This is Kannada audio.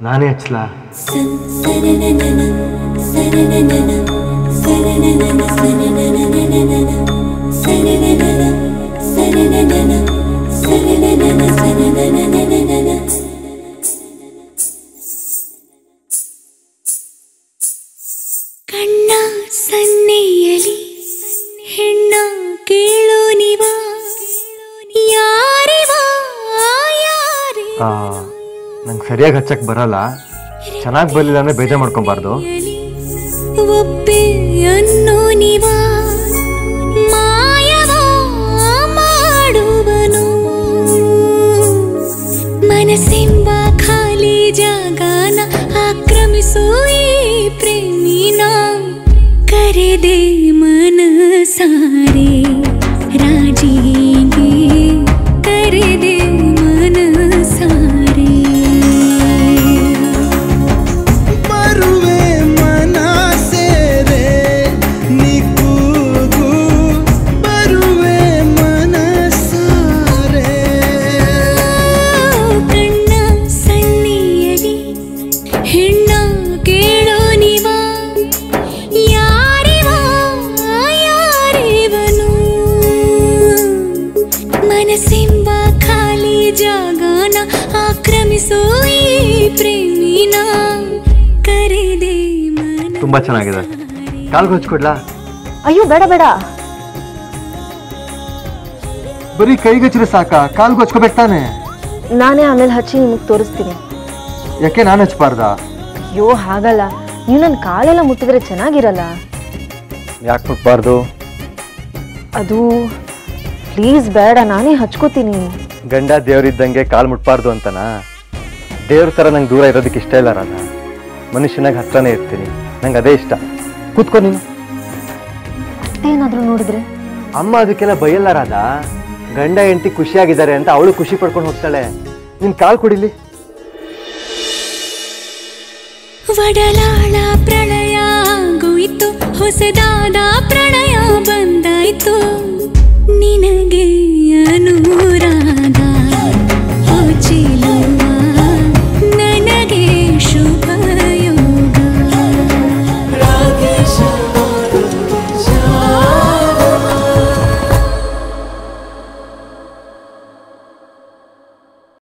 ನಾನೇ ಹಚ್ಲಾ ಕಣ್ಣ ಸನ್ನೆಯಲಿ ಹೆಣ್ಣ ಕೇಳು ನಿವ ಯಾರಿವಾ ಯಾರಿ ನಂಗೆ ಸರಿಯಾಗಿ ಹಚ್ಚಕ್ಕೆ ಬರಲ್ಲ. ಚೆನ್ನಾಗಿ ಬರಲಿಲ್ಲ ಅಂದ್ರೆ ಬೇಜಾರು ಮಾಡ್ಕೊಬಾರ್ದು. ಮನಸ್ಸೆಂಬ ಖಾಲಿ ಜಾಗನ ಆಕ್ರಮಿಸೋ ಈ ಪ್ರೇಮಿನ. ಕರೆದೆ ಮನಸಾರೆ. ರಾಜಿಗೆ ತುಂಬಾ ಚೆನ್ನಾಗಿದೆ ಕಾಲ್ಗೆ ಹಚ್ಕೊಡ್ಲಾ ಅಯ್ಯೋ ಬೇಡ ಬೇಡ ಬರೀ ಕೈಗೆ ಹಚ್ಚಿದ್ರೆ ಸಾಕ ಕಾಲ್ಗೆ ಹಚ್ಕೋಬೇಕು ತಾನೆ ನಾನೇ ಆಮೇಲೆ ಹಚ್ಚಿ ನಿಮಗೆ ತೋರಿಸ್ತೀನಿ. ಯಾಕೆ ನಾನು ಹಚ್ಚಬಾರ್ದ ಅಯ್ಯೋ ಹಾಗಲ್ಲ. ನೀವು ನನ್ನ ಕಾಲೆಲ್ಲ ಮುಟ್ಟಿದ್ರೆ ಚೆನ್ನಾಗಿರಲ್ಲ. ಯಾಕೆ ಮುಟ್ಟಬಾರ್ದು ಅದು ಪ್ಲೀಸ್ ಬೇಡ ನಾನೇ ಹಚ್ಕೋತೀನಿ. ಗಂಡ ದೇವರಿದ್ದಂಗೆ ಕಾಲು ಮುಟ್ಬಾರ್ದು ಅಂತನಾ? ದೇವ್ರ ಥರ ನಂಗೆ ದೂರ ಇರೋದಕ್ಕೆ ಇಷ್ಟ ಇಲ್ಲ ರಾಧ. ಮನುಷ್ಯನಾಗ ಹತ್ರನೇ ಇರ್ತೀನಿ. ನಂಗೆ ಅದೇ ಇಷ್ಟ. ಕೂತ್ಕೊ ನೀನು. ಅಷ್ಟೇನಾದ್ರೂ ನೋಡಿದ್ರೆ? ಅಮ್ಮ ಅದಕ್ಕೆಲ್ಲ ಬೈಯಲ್ಲ ರಾಧ. ಗಂಡ ಹೆಂಡತಿ ಖುಷಿಯಾಗಿದ್ದಾರೆ ಅಂತ ಅವಳು ಖುಷಿ ಪಡ್ಕೊಂಡು ಹೋಗ್ತಾಳೆ. ನಿನ್ ಕಾಲ್ ಕುಡಿಲಿ. ವಡಲಾಳ ಪ್ರಣಯ ಆಗೋಯ್ತು, ಹೊಸದಾದ ಪ್ರಣಯ ಬಂದಾಯ್ತು.